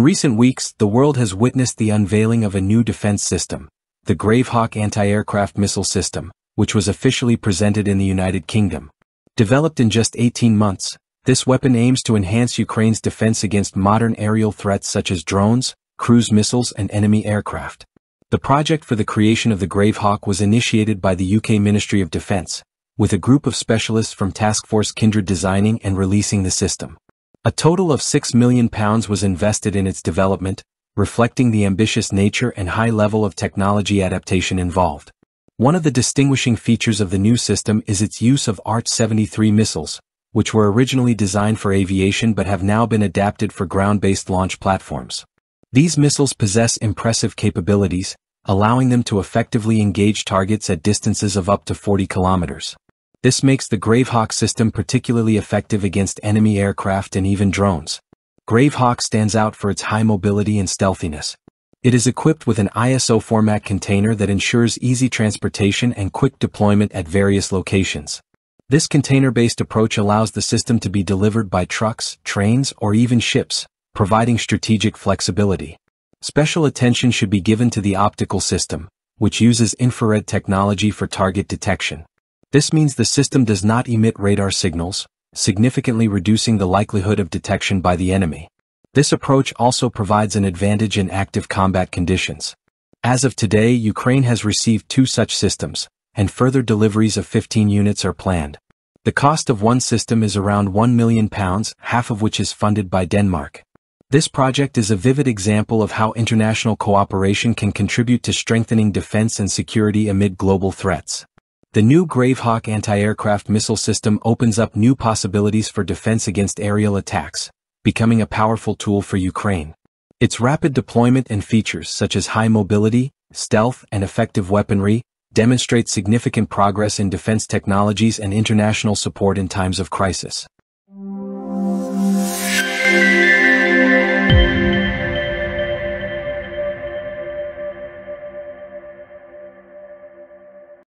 recent weeks, the world has witnessed the unveiling of a new defense system, the Gravehawk anti-aircraft missile system, which was officially presented in the United Kingdom. Developed in just 18 months, this weapon aims to enhance Ukraine's defense against modern aerial threats such as drones, cruise missiles and enemy aircraft. The project for the creation of the Gravehawk was initiated by the UK Ministry of Defence, with a group of specialists from Task Force Kindred designing and releasing the system. A total of £6 million was invested in its development, reflecting the ambitious nature and high level of technology adaptation involved. One of the distinguishing features of the new system is its use of R-73 missiles, which were originally designed for aviation but have now been adapted for ground-based launch platforms. These missiles possess impressive capabilities, allowing them to effectively engage targets at distances of up to 40 kilometers. This makes the Gravehawk system particularly effective against enemy aircraft and even drones. Gravehawk stands out for its high mobility and stealthiness. It is equipped with an ISO format container that ensures easy transportation and quick deployment at various locations. This container-based approach allows the system to be delivered by trucks, trains, or even ships, providing strategic flexibility. Special attention should be given to the optical system, which uses infrared technology for target detection. This means the system does not emit radar signals, significantly reducing the likelihood of detection by the enemy. This approach also provides an advantage in active combat conditions. As of today Ukraine has received two such systems, and further deliveries of 15 units are planned. The cost of one system is around £1 million, half of which is funded by Denmark. This project is a vivid example of how international cooperation can contribute to strengthening defense and security amid global threats. The new Gravehawk anti-aircraft missile system opens up new possibilities for defense against aerial attacks, becoming a powerful tool for Ukraine. Its rapid deployment and features such as high mobility, stealth, and effective weaponry demonstrate significant progress in defense technologies and international support in times of crisis.